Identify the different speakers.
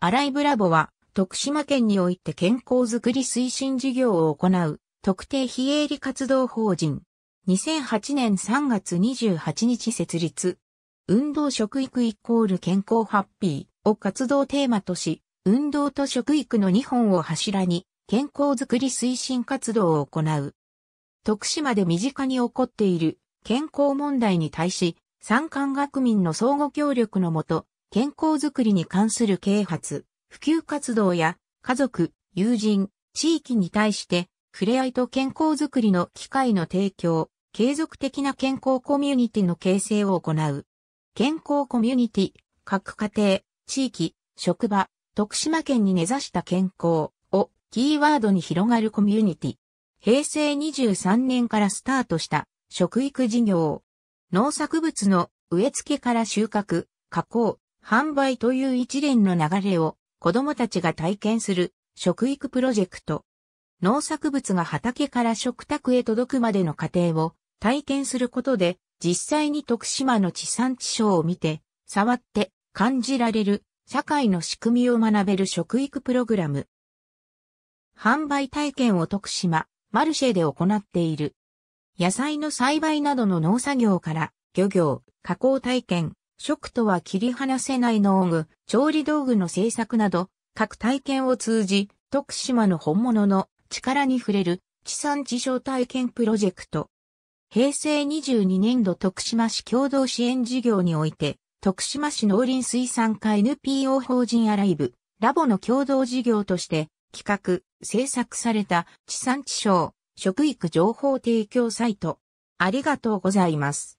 Speaker 1: アライブラボは、徳島県において健康づくり推進事業を行う、特定非営利活動法人。2008年3月28日設立。運動食育イコール健康ハッピーを活動テーマとし、運動と食育の2本を柱に、健康づくり推進活動を行う。徳島で身近に起こっている健康問題に対し、山間学民の相互協力のもと、健康づくりに関する啓発、普及活動や家族、友人、地域に対して触れ合いと健康づくりの機会の提供、継続的な健康コミュニティの形成を行う。健康コミュニティ、各家庭、地域、職場、徳島県に根ざした健康をキーワードに広がるコミュニティ。平成23年からスタートした食育事業。農作物の植え付けから収穫、加工、販売という一連の流れを子供たちが体験する食育プロジェクト。農作物が畑から食卓へ届くまでの過程を体験することで実際に徳島の地産地消を見て、触って感じられる社会の仕組みを学べる食育プログラム。販売体験を徳島、マルシェで行っている。野菜の栽培などの農作業から、漁業、加工体験、食とは切り離せない農具、調理道具の製作など、各体験を通じ、徳島の本物の力に触れる地産地消体験プロジェクト。平成22年度徳島市共同支援事業において、徳島市農林水産課 NPO 法人アライブ、ラボの共同事業として企画、制作された地産地消、食育情報提供サイト。ありがとうございます。